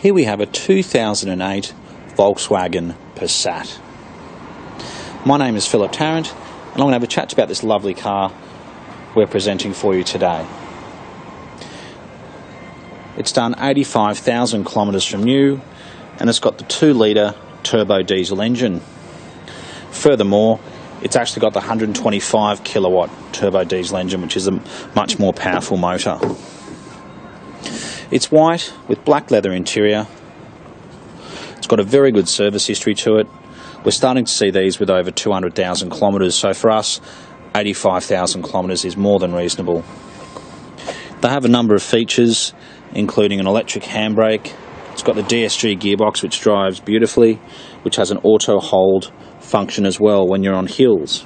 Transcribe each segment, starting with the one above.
Here we have a 2008 Volkswagen Passat. My name is Philip Tarrant, and I'm going to have a chat about this lovely car we're presenting for you today. It's done 85,000 kilometres from new, and it's got the 2 litre turbo diesel engine. Furthermore, it's actually got the 125 kilowatt turbo diesel engine, which is a much more powerful motor. It's white with black leather interior. It's got a very good service history to it. We're starting to see these with over 200,000 kilometres, so for us, 85,000 kilometres is more than reasonable. They have a number of features, including an electric handbrake. It's got the DSG gearbox, which drives beautifully, which has an auto hold function as well when you're on hills.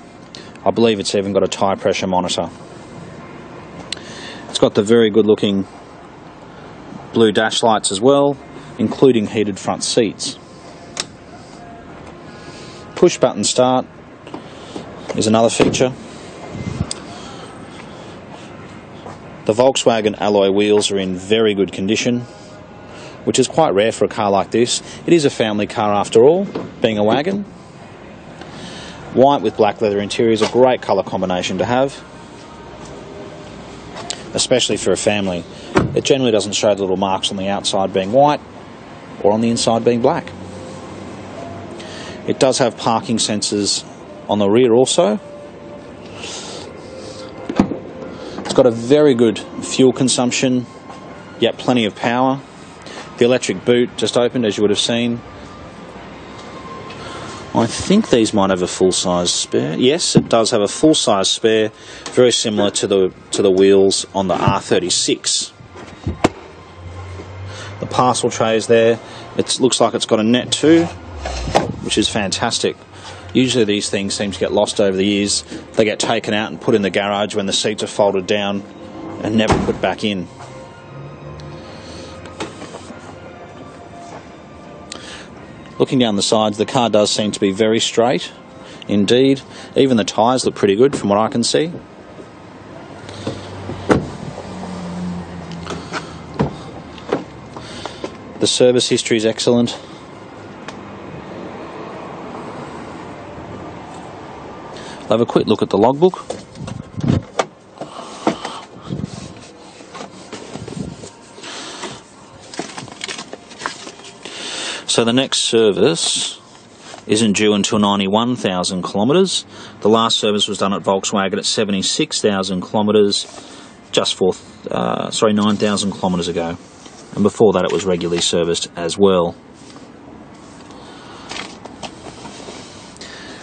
I believe it's even got a tyre pressure monitor. It's got the very good looking blue dash lights as well, including heated front seats. Push button start is another feature. The Volkswagen alloy wheels are in very good condition, which is quite rare for a car like this. It is a family car after all, being a wagon. White with black leather interior is a great colour combination to have, especially for a family. It generally doesn't show the little marks on the outside being white or on the inside being black. It does have parking sensors on the rear also. It's got a very good fuel consumption, yet plenty of power. The electric boot just opened, as you would have seen. I think these might have a full size spare. Yes, it does have a full size spare, very similar to the to the wheels on the R36. The parcel tray is there. It looks like it's got a net too, which is fantastic. Usually these things seem to get lost over the years. They get taken out and put in the garage when the seats are folded down and never put back in. Looking down the sides, the car does seem to be very straight indeed. Even the tyres look pretty good from what I can see. The service history is excellent. I'll have a quick look at the logbook. So the next service isn't due until 91,000 kilometres. The last service was done at Volkswagen at 76,000 kilometres, just for, uh, sorry, 9,000 kilometres ago. And before that, it was regularly serviced as well.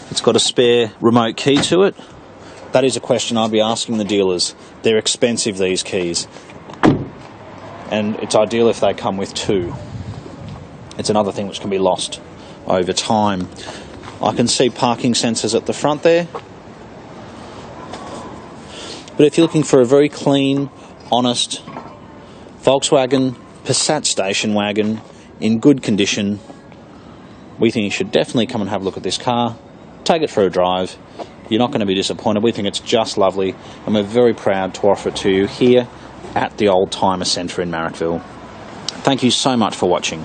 It's got a spare remote key to it. That is a question I'd be asking the dealers. They're expensive, these keys. And it's ideal if they come with two. It's another thing which can be lost over time. I can see parking sensors at the front there. But if you're looking for a very clean, honest Volkswagen Passat station wagon in good condition, we think you should definitely come and have a look at this car. Take it for a drive. You're not going to be disappointed. We think it's just lovely, and we're very proud to offer it to you here at the Oldtimer Centre in Marrickville. Thank you so much for watching.